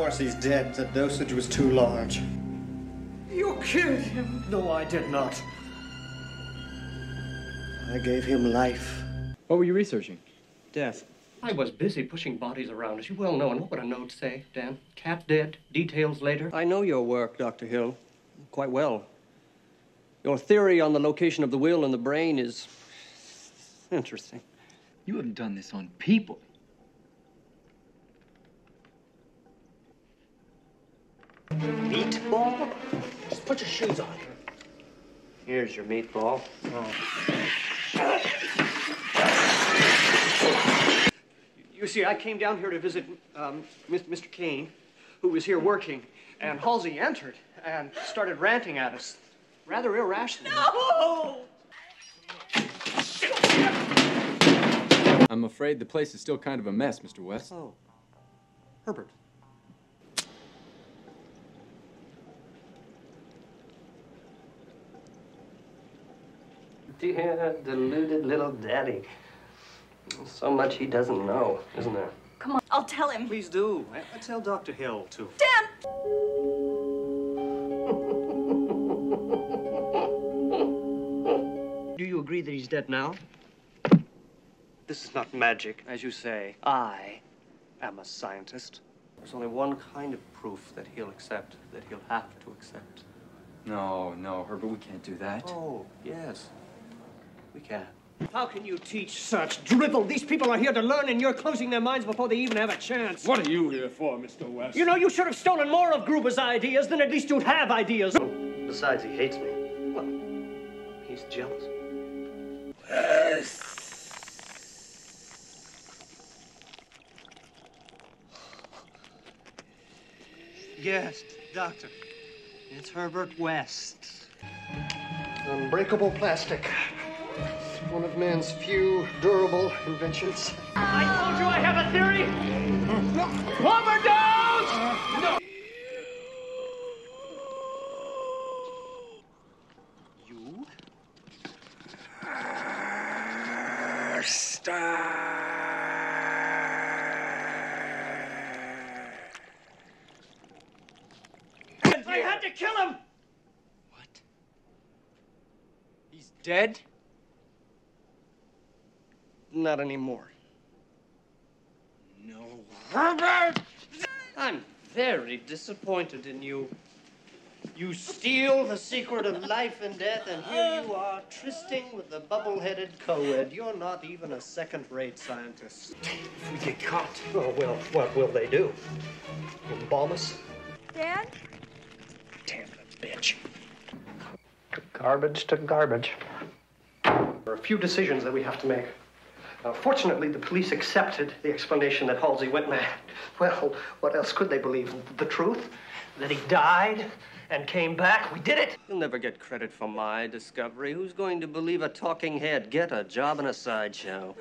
course he's dead. The dosage was too large. You killed him. No, I did not. I gave him life. What were you researching? Death. I was busy pushing bodies around, as you well know, and what would a note say, Dan? Cat dead, details later. I know your work, Dr. Hill, quite well. Your theory on the location of the will in the brain is interesting. You haven't done this on people. Meatball? Just put your shoes on. Here's your meatball. You see, I came down here to visit um, Mr. Cain, who was here working, and Halsey entered and started ranting at us, rather irrationally. I'm afraid the place is still kind of a mess, Mr. West. Oh, Herbert. Dear deluded little daddy. So much he doesn't know, isn't there? Come on, I'll tell him. Please do. I, I tell Dr. Hill, too. Dan! Do you agree that he's dead now? This is not magic, as you say. I am a scientist. There's only one kind of proof that he'll accept, that he'll have to accept. No, no, Herbert, we can't do that. Oh, yes. We can. How can you teach such drivel? These people are here to learn, and you're closing their minds before they even have a chance. What are you here for, Mr. West? You know, you should have stolen more of Gruber's ideas, then at least you'd have ideas. Besides, he hates me. Well, he's jealous. Yes, Doctor. It's Herbert West. Unbreakable plastic. One of man's few durable inventions. I told you I have a theory! Overdose! No! You? I had to kill him! What? He's dead? Not anymore. No. Herbert! I'm very disappointed in you. You steal the secret of life and death, and here you are trysting with the bubble-headed co-ed. You're not even a second-rate scientist. If we get caught. Oh, well, what will they do? Embalm us? Dan? Damn the bitch. Garbage to garbage. There are a few decisions that we have to make. Uh, fortunately, the police accepted the explanation that Halsey went mad. Well, what else could they believe? The truth? That he died and came back? We did it! You'll never get credit for my discovery. Who's going to believe a talking head? Get a job in a sideshow.